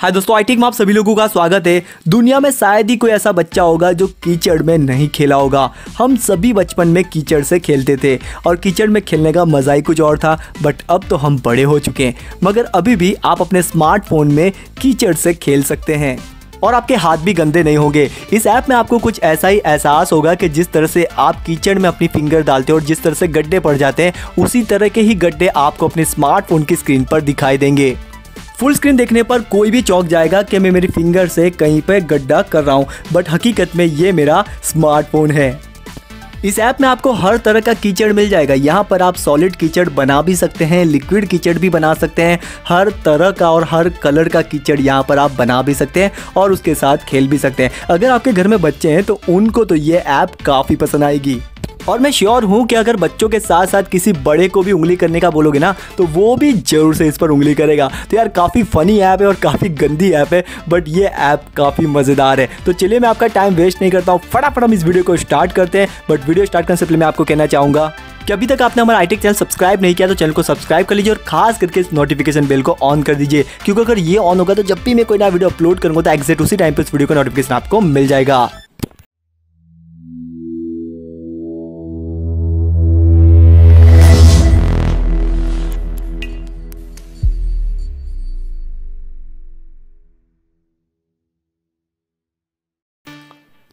हाय दोस्तों आई में आप सभी लोगों का स्वागत है। दुनिया में शायद ही कोई ऐसा बच्चा होगा जो कीचड़ में नहीं खेला होगा। हम सभी बचपन में कीचड़ से खेलते थे और कीचड़ में खेलने का मज़ा ही कुछ और था बट अब तो हम बड़े हो चुके हैं। मगर अभी भी आप अपने स्मार्टफ़ोन में कीचड़ से खेल सकते हैं। और आपके हाथ भी गंदे नहीं होंगे। इस ऐप में आपको कुछ ऐसा ही एहसास होगा कि जिस तरह से आप कीचड़ में अपनी फिंगर डालते हो और जिस तरह से गड्ढे पड़ जाते हैं, उसी तरह के ही गड्ढे आपको अपने स्मार्टफ़ोन की स्क्रीन पर दिखाई देंगे। फुल स्क्रीन देखने पर कोई भी चौक जाएगा कि मैं मेरी फिंगर से कहीं पे गड्ढा कर रहा हूँ बट हकीकत में ये मेरा स्मार्टफ़ोन है। इस ऐप में आपको हर तरह का कीचड़ मिल जाएगा। यहाँ पर आप सॉलिड कीचड़ बना भी सकते हैं लिक्विड कीचड़ भी बना सकते हैं, हर तरह का और हर कलर का कीचड़ यहाँ पर आप बना भी सकते हैं और उसके साथ खेल भी सकते हैं। अगर आपके घर में बच्चे हैं तो उनको तो ये ऐप काफ़ी पसंद आएगी। और मैं श्योर हूँ कि अगर बच्चों के साथ साथ किसी बड़े को भी उंगली करने का बोलोगे ना तो वो भी ज़रूर से इस पर उंगली करेगा। तो यार, काफ़ी फ़नी ऐप है और काफ़ी गंदी ऐप है बट ये ऐप काफ़ी मज़ेदार है। तो चलिए, मैं आपका टाइम वेस्ट नहीं करता हूँ। फटाफट हम इस वीडियो को स्टार्ट करते हैं बट वीडियो स्टार्ट करने से पहले मैं आपको कहना चाहूँगा कि अभी तक आपने हमारा आई चैनल सब्सक्राइब नहीं किया तो चैनल को सब्सक्राइब कर लीजिए और खास करके इस नोटिफिकेशन बेल को ऑन कर दीजिए। क्योंकि अगर ये ऑन होगा तो जब भी मैं कोई नया वीडियो अपलोड करूँगा तो एग्जैक्ट उसी टाइम पर इस वीडियो का नोटिफिकेशन आपको मिल जाएगा।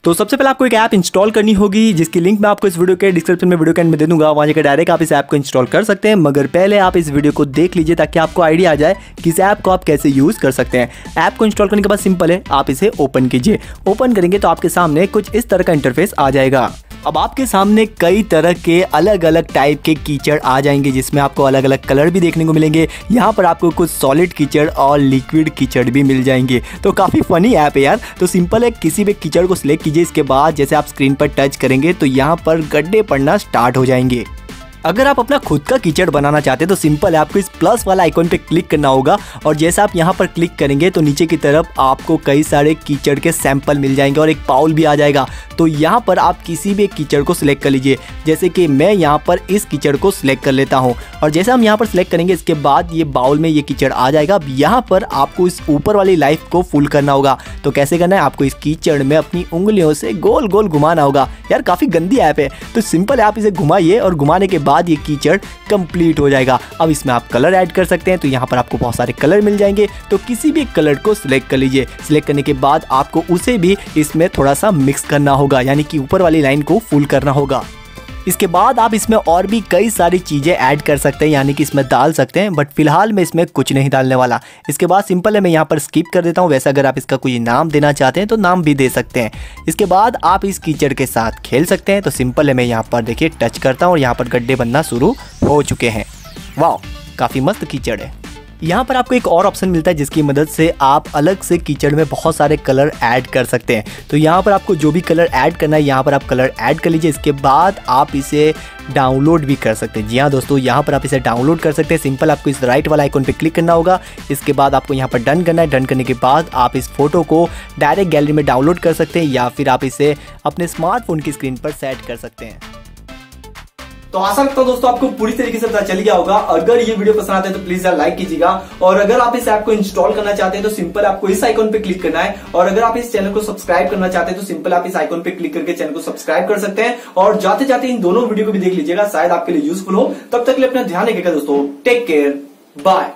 तो सबसे पहले आपको एक ऐप इंस्टॉल करनी होगी, जिसकी लिंक मैं आपको इस वीडियो के डिस्क्रिप्शन में वीडियो के एंड में दे दूँगा। वहाँ जाकर डायरेक्ट आप इस ऐप को इंस्टॉल कर सकते हैं। मगर पहले आप इस वीडियो को देख लीजिए, ताकि आपको आइडिया आ जाए कि इस ऐप को आप कैसे यूज़ कर सकते हैं। ऐप को इंस्टॉल करने के बाद सिंपल है, आप इसे ओपन कीजिए। ओपन करेंगे तो आपके सामने कुछ इस तरह का इंटरफेस आ जाएगा। अब आपके सामने कई तरह के अलग अलग टाइप के कीचड़ आ जाएँगे, जिसमें आपको अलग अलग कलर भी देखने को मिलेंगे। यहाँ पर आपको कुछ सॉलिड कीचड़ और लिक्विड कीचड़ भी मिल जाएँगे। तो काफ़ी फनी ऐप है यार। तो सिंपल है, किसी भी कीचड़ को सिलेक्ट कीजिए, इसके बाद जैसे आप स्क्रीन पर टच करेंगे तो यहाँ पर गड्ढे पड़ना स्टार्ट हो जाएँगे। अगर आप अपना खुद का कीचड़ बनाना चाहते हैं तो सिंपल है, आपको इस प्लस वाला आइकॉन पे क्लिक करना होगा। और जैसे आप यहाँ पर क्लिक करेंगे तो नीचे की तरफ़ आपको कई सारे कीचड़ के सैंपल मिल जाएँगे और एक पाउल भी आ जाएगा। तो यहाँ पर आप किसी भी एक कीचड़ को सिलेक्ट कर लीजिए। जैसे कि मैं यहाँ पर इस कीचड़ को सिलेक्ट कर लेता हूँ। और जैसे हम यहाँ पर सिलेक्ट करेंगे, इसके बाद ये बाउल में ये कीचड़ आ जाएगा। अब यहाँ पर आपको इस ऊपर वाली लाइफ को फुल करना होगा। तो कैसे करना है? आपको इस कीचड़ में अपनी उंगलियों से गोल गोल घुमाना होगा। यार, काफ़ी गंदी ऐप है। तो सिंपल है, आप इसे घुमाइए और घुमाने के बाद ये कीचड़ कंप्लीट हो जाएगा। अब इसमें आप कलर ऐड कर सकते हैं तो यहाँ पर आपको बहुत सारे कलर मिल जाएँगे। तो किसी भी कलर को सिलेक्ट कर लीजिए। सिलेक्ट करने के बाद आपको उसे भी इसमें थोड़ा सा मिक्स करना होगा, यानी कि ऊपर वाली लाइन को फुल करना होगा। इसके बाद आप इसमें और भी कई सारी चीज़ें ऐड कर सकते हैं, यानी कि इसमें डाल सकते हैं बट फ़िलहाल मैं इसमें कुछ नहीं डालने वाला। इसके बाद सिंपल है, मैं यहाँ पर स्किप कर देता हूँ। वैसे अगर आप इसका कोई नाम देना चाहते हैं तो नाम भी दे सकते हैं। इसके बाद आप इस कीचड़ के साथ खेल सकते हैं तो सिंपल है, मैं यहाँ पर देखिए टच करता हूँ और यहाँ पर गड्ढे बनना शुरू हो चुके हैं। वाह काफ़ी मस्त कीचड़ है। यहाँ पर आपको एक और ऑप्शन मिलता है जिसकी मदद से आप अलग से कीचड़ में बहुत सारे कलर ऐड कर सकते हैं। तो यहाँ पर आपको जो भी कलर ऐड करना है, यहाँ पर आप कलर ऐड कर लीजिए। इसके बाद आप इसे डाउनलोड भी कर सकते हैं। जी हाँ दोस्तों, यहाँ पर आप इसे डाउनलोड कर सकते हैं। सिंपल आपको इस राइट वाला आइकन पर क्लिक करना होगा। इसके बाद आपको यहाँ पर डन करना है। डन करने के बाद आप इस फ़ोटो को डायरेक्ट गैलरी में डाउनलोड कर सकते हैं या फिर आप इसे अपने स्मार्टफ़ोन की स्क्रीन पर सेट कर सकते हैं। तो आशा करता हूँ दोस्तों आपको पूरी तरीके से पता चल गया होगा। अगर ये वीडियो पसंद आता है तो प्लीज़ यार लाइक कीजिएगा। और अगर आप इस ऐप को इंस्टॉल करना चाहते हैं तो सिंपल आपको इस आइकॉन पे क्लिक करना है। और अगर आप इस चैनल को सब्सक्राइब करना चाहते हैं तो सिंपल आप इस आइकॉन पे क्लिक करके चैनल को सब्सक्राइब कर सकते हैं। और जाते जाते इन दोनों वीडियो को भी देख लीजिएगा, शायद आपके लिए यूजफुल हो। तब तक लिए अपना ध्यान रखेगा दोस्तों। Take care bye